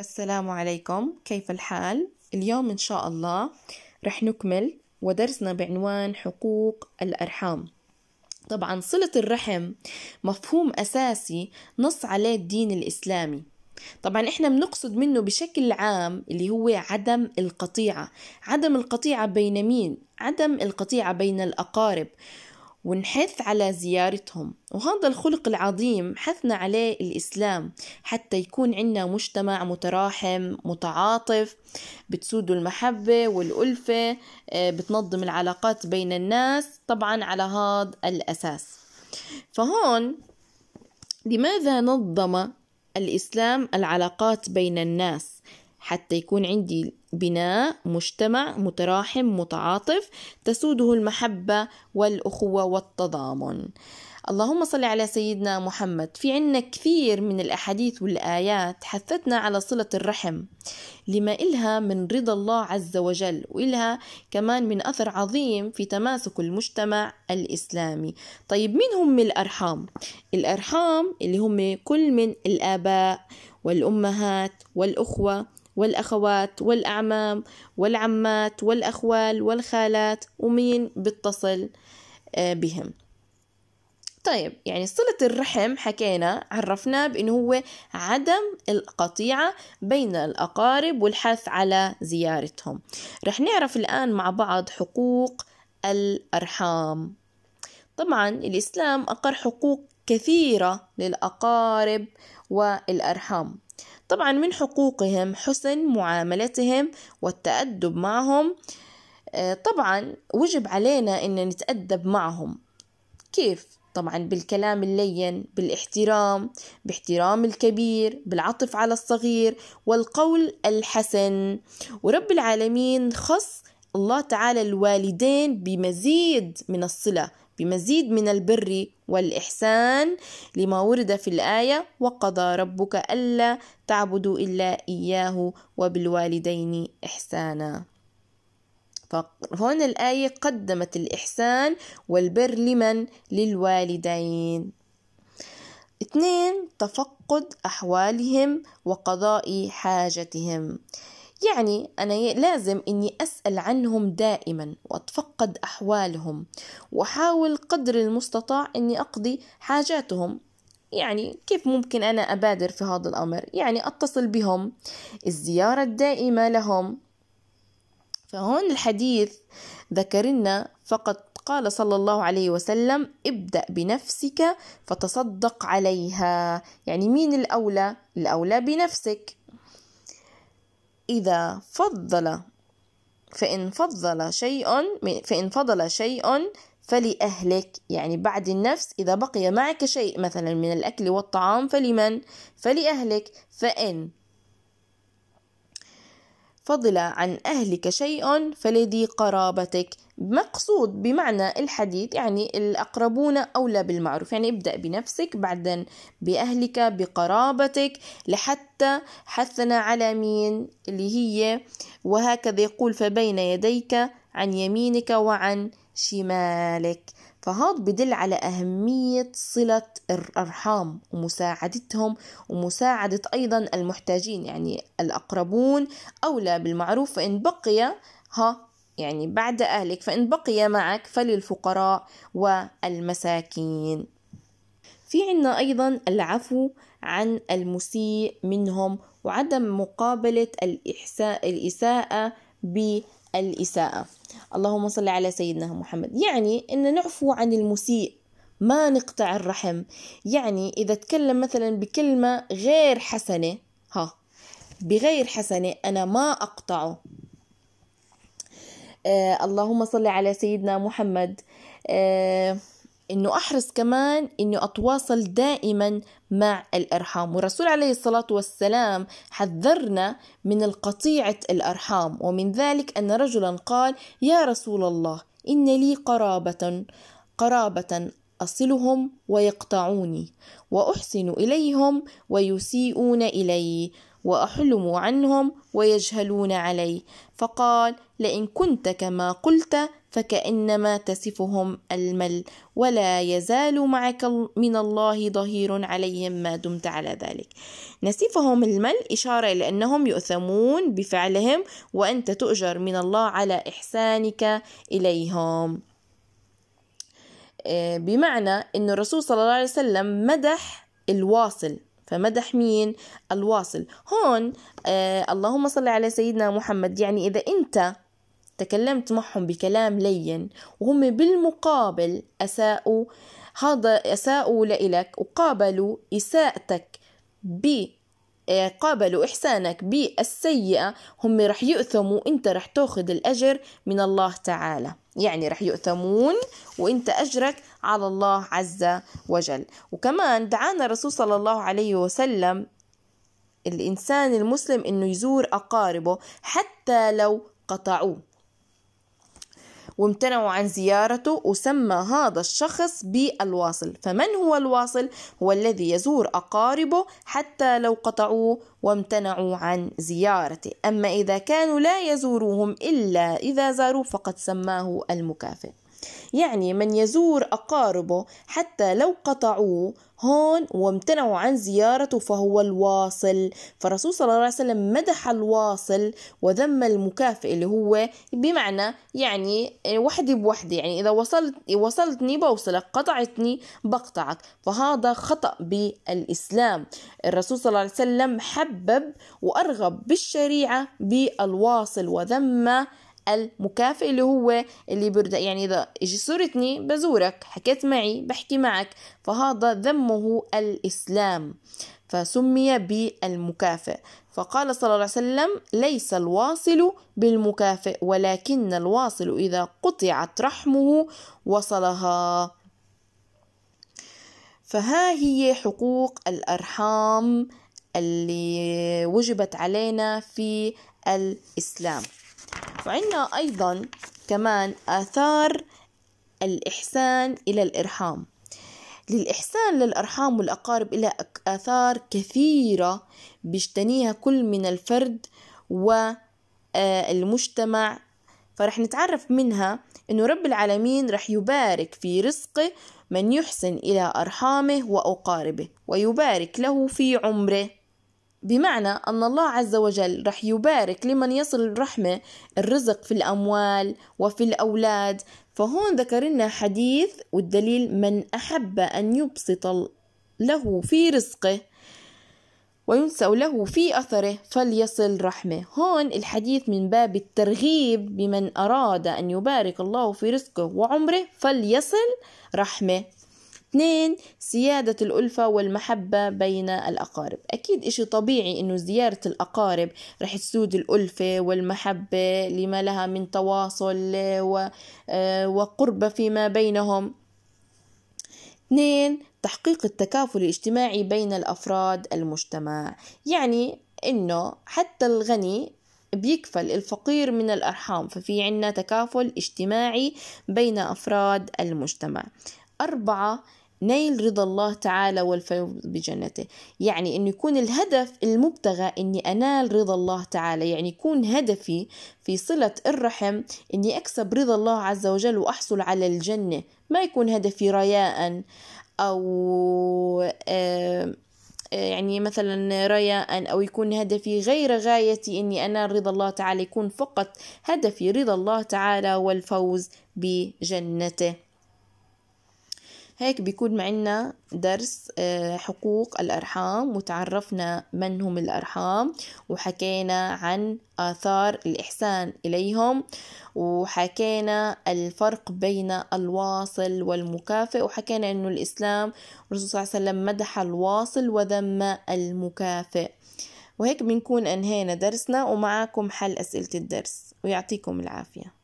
السلام عليكم. كيف الحال؟ اليوم إن شاء الله رح نكمل ودرسنا بعنوان حقوق الأرحام. طبعا صلة الرحم مفهوم أساسي نص عليه الدين الإسلامي. طبعا إحنا بنقصد منه بشكل عام اللي هو عدم القطيعة. عدم القطيعة بين مين؟ عدم القطيعة بين الأقارب. ونحث على زيارتهم. وهذا الخلق العظيم حثنا عليه الإسلام حتى يكون عندنا مجتمع متراحم متعاطف بتسود المحبة والألفة آه، بتنظم العلاقات بين الناس طبعا على هذا الأساس. فهون لماذا نظم الإسلام العلاقات بين الناس؟ حتى يكون عندي بناء مجتمع متراحم متعاطف تسوده المحبة والأخوة والتضامن. اللهم صل على سيدنا محمد. في عنا كثير من الأحاديث والآيات حثتنا على صلة الرحم لما إلها من رضا الله عز وجل وإلها كمان من أثر عظيم في تماسك المجتمع الإسلامي. طيب مين هم الأرحام؟ الأرحام اللي هم كل من الآباء والأمهات والأخوة والأخوات والأعمام والعمات والأخوال والخالات ومين بيتصل آه، بهم. طيب يعني صلة الرحم حكينا عرفناه بأنه هو عدم القطيعة بين الأقارب والحث على زيارتهم. رح نعرف الآن مع بعض حقوق الأرحام. طبعا الإسلام أقر حقوق كثيرة للأقارب والأرحام. طبعا من حقوقهم حسن معاملتهم والتأدب معهم. آه، طبعا وجب علينا إن نتأدب معهم. كيف؟ طبعا بالكلام اللين بالاحترام باحترام الكبير بالعطف على الصغير والقول الحسن. ورب العالمين خص الله تعالى الوالدين بمزيد من الصلة بمزيد من البر والإحسان لما ورد في الآية وقضى ربك ألا تعبدوا إلا إياه وبالوالدين إحسانا. فهنا الآية قدمت الإحسان والبر لمن؟ للوالدين. اثنين تفقد أحوالهم وقضاء حاجتهم. يعني أنا لازم إني أسأل عنهم دائما وأتفقد أحوالهم وأحاول قدر المستطاع إني أقضي حاجاتهم. يعني كيف ممكن أنا أبادر في هذا الأمر؟ يعني أتصل بهم الزيارة الدائمة لهم. فهون الحديث ذكرنا فقط قال صلى الله عليه وسلم ابدأ بنفسك فتصدق عليها. يعني مين الأولى؟ الأولى بنفسك. إذا فضل فإن فضل شيء فإن فضل شيء فلأهلك يعني بعد النفس إذا بقي معك شيء مثلا من الأكل والطعام فلمن؟ فلأهلك فإن فضل عن أهلك شيء فلذي قرابتك. مقصود بمعنى الحديث يعني الأقربون أولى بالمعروف. يعني ابدأ بنفسك بعدين بأهلك بقرابتك لحتى حثنا على مين اللي هي. وهكذا يقول فبين يديك عن يمينك وعن شمالك. فهذا بدل على أهمية صلة الأرحام ومساعدتهم ومساعدة أيضا المحتاجين يعني الأقربون أولى بالمعروف فإن بقي ها يعني بعد أهلك فإن بقي معك فللفقراء والمساكين. في عنا أيضا العفو عن المسيء منهم وعدم مقابلة الإحساء الإساءة بالإساءة اللهم صل على سيدنا محمد. يعني أن نعفو عن المسيء ما نقطع الرحم. يعني إذا تكلم مثلا بكلمة غير حسنة ها بغير حسنة أنا ما أقطعه. آه اللهم صل على سيدنا محمد. آه إنه أحرص كمان إنه أتواصل دائما مع الأرحام. والرسول عليه الصلاة والسلام حذرنا من القطيعة الأرحام ومن ذلك أن رجلا قال يا رسول الله إن لي قرابة قرابة أصلهم ويقطعوني وأحسن إليهم ويسيئون إلي. وأحلم عنهم ويجهلون علي. فقال لئن كنت كما قلت فكأنما تصفهم المل ولا يزال معك من الله ظهير عليهم ما دمت على ذلك. نسفهم المل إشارة لأنهم يؤثمون بفعلهم وأنت تؤجر من الله على إحسانك إليهم. آه، بمعنى أن الرسول صلى الله عليه وسلم مدح الواصل. فمدح مين؟ الواصل. هون آه اللهم صل على سيدنا محمد. يعني إذا أنت تكلمت معهم بكلام لين وهم بالمقابل أساءوا هذا أساءوا لإلك وقابلوا إساءتك ب آه، قابلوا إحسانك بالسيئة هم رح يؤثموا. أنت رح تاخذ الأجر من الله تعالى. يعني رح يؤثمون وأنت أجرك على الله عز وجل. وكمان دعانا الرسول صلى الله عليه وسلم الإنسان المسلم إنه يزور أقاربه حتى لو قطعوه. وامتنعوا عن زيارته وسمى هذا الشخص بالواصل. فمن هو الواصل؟ هو الذي يزور أقاربه حتى لو قطعوه وامتنعوا عن زيارته. أما إذا كانوا لا يزوروهم إلا إذا زاروا فقد سماه المكافئ. يعني من يزور أقاربه حتى لو قطعوه هون وامتنعوا عن زيارته فهو الواصل. فالرسول صلى الله عليه وسلم مدح الواصل وذم المكافئ اللي هو بمعنى يعني وحدة بوحدة يعني إذا وصلت وصلتني بوصلك قطعتني بقطعك. فهذا خطأ بالإسلام. الرسول صلى الله عليه وسلم حبب وأرغب بالشريعة بالواصل وذم المكافئ اللي هو اللي برد يعني إذا إجي زرتني بزورك حكيت معي بحكي معك. فهذا ذمه الإسلام. فسمي بالمكافئ. فقال صلى الله عليه وسلم ليس الواصل بالمكافئ ولكن الواصل إذا قطعت رحمه وصلها. فها هي حقوق الأرحام اللي وجبت علينا في الإسلام. وعندنا أيضا كمان آثار الإحسان إلى الإرحام. للإحسان للأرحام والأقارب إلى آثار كثيرة بيجتنيها كل من الفرد والمجتمع فرح نتعرف منها أنه رب العالمين رح يبارك في رزقه من يحسن إلى أرحامه وأقاربه ويبارك له في عمره. بمعنى أن الله عز وجل رح يبارك لمن يصل الرحمة الرزق في الأموال وفي الأولاد. فهون ذكر لنا حديث والدليل من أحب أن يبسط له في رزقه وينسى له في أثره فليصل رحمة. هون الحديث من باب الترغيب بمن أراد أن يبارك الله في رزقه وعمره فليصل رحمة. اثنين سيادة الألفة والمحبة بين الأقارب. أكيد إشي طبيعي إنه زيارة الأقارب رح تسود الألفة والمحبة لما لها من تواصل آه، وقربة فيما بينهم. اثنين تحقيق التكافل الاجتماعي بين الأفراد المجتمع. يعني إنه حتى الغني بيكفل الفقير من الأرحام ففي عنا تكافل اجتماعي بين أفراد المجتمع. أربعة نيل رضا الله تعالى والفوز بجنته. يعني أنه يكون الهدف المبتغى أني أنال رضا الله تعالى. يعني يكون هدفي في صلة الرحم أني أكسب رضا الله عز وجل وأحصل على الجنة. ما يكون هدفي رياء أو يعني مثلا رياء أو يكون هدفي غير غايتي إني أنال رضا الله تعالى. يكون فقط هدفي رضا الله تعالى والفوز بجنته. هيك بيكون معنا درس آه، حقوق الأرحام وتعرفنا من هم الأرحام وحكينا عن آثار الإحسان إليهم وحكينا الفرق بين الواصل والمكافئ وحكينا أنه الإسلام الرسول صلى الله عليه وسلم مدح الواصل وذم المكافئ. وهيك بنكون أنهينا درسنا ومعاكم حل أسئلة الدرس. ويعطيكم العافية.